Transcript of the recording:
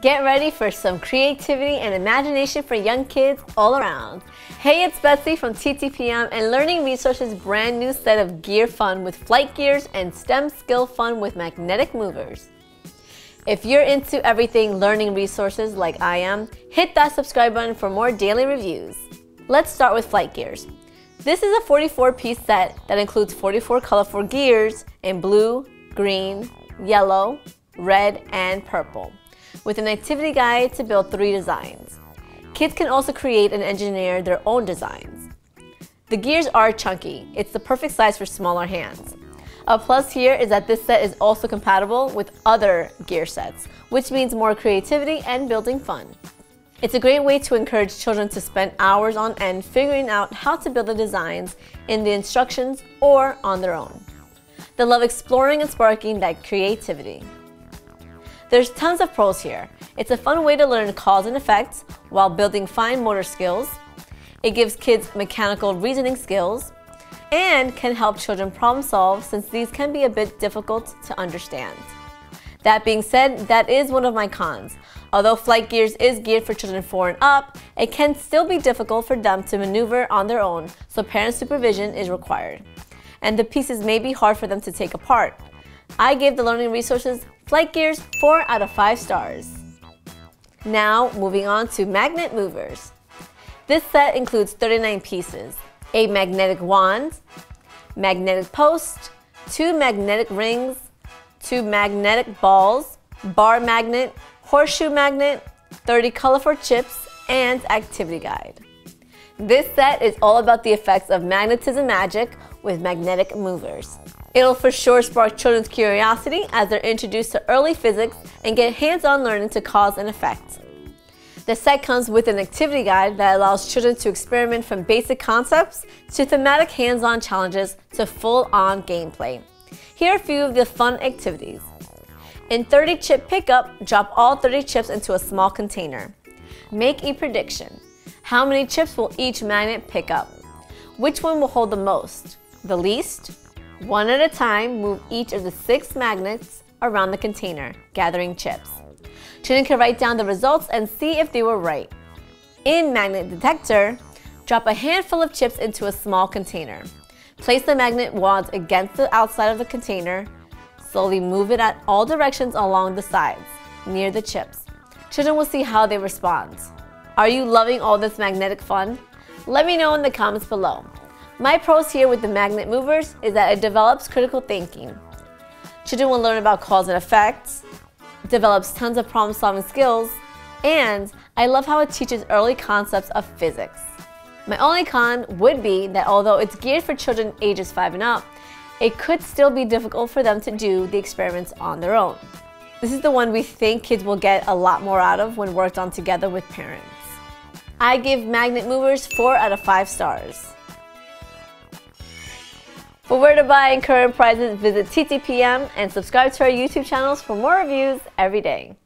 Get ready for some creativity and imagination for young kids all around. Hey, it's Betsy from TTPM and Learning Resources brand new set of gear fun with flight gears and STEM skill fun with magnetic movers. If you're into everything learning resources like I am, hit that subscribe button for more daily reviews. Let's start with flight gears. This is a 44 piece set that includes 44 colorful gears in blue, green, yellow, red, and purple with an activity guide to build three designs. Kids can also create and engineer their own designs. The gears are chunky. It's the perfect size for smaller hands. A plus here is that this set is also compatible with other gear sets, which means more creativity and building fun. It's a great way to encourage children to spend hours on end figuring out how to build the designs in the instructions or on their own. They love exploring and sparking that creativity. There's tons of pros here. It's a fun way to learn cause and effects while building fine motor skills. It gives kids mechanical reasoning skills and can help children problem solve since these can be a bit difficult to understand. That being said, that is one of my cons. Although Flight Gears is geared for children 4 and up, it can still be difficult for them to maneuver on their own, so parent supervision is required. And the pieces may be hard for them to take apart. I gave the learning resources Flight Gears 4 out of 5 stars. Now, moving on to magnet movers. This set includes 39 pieces, a magnetic wand, magnetic post, two magnetic rings, two magnetic balls, bar magnet, horseshoe magnet, 30 colorful chips, and activity guide. This set is all about the effects of magnetism magic with magnetic movers. It'll for sure spark children's curiosity as they're introduced to early physics and get hands-on learning to cause and effect. The set comes with an activity guide that allows children to experiment from basic concepts to thematic hands-on challenges to full-on gameplay. Here are a few of the fun activities. In 30 chip pickup, drop all 30 chips into a small container. Make a prediction. How many chips will each magnet pick up? Which one will hold the most? The least? One at a time, move each of the six magnets around the container, gathering chips. Children can write down the results and see if they were right. In Magnet Detector, drop a handful of chips into a small container. Place the magnet wands against the outside of the container. Slowly move it at all directions along the sides, near the chips. Children will see how they respond. Are you loving all this magnetic fun? Let me know in the comments below. My pros here with the magnet movers is that it develops critical thinking. Children will learn about cause and effects, develops tons of problem solving skills, and I love how it teaches early concepts of physics. My only con would be that although it's geared for children ages 5 and up, it could still be difficult for them to do the experiments on their own. This is the one we think kids will get a lot more out of when worked on together with parents. I give Magnet Movers 4 out of 5 stars. For where to buy and current prices, visit TTPM and subscribe to our YouTube channels for more reviews every day.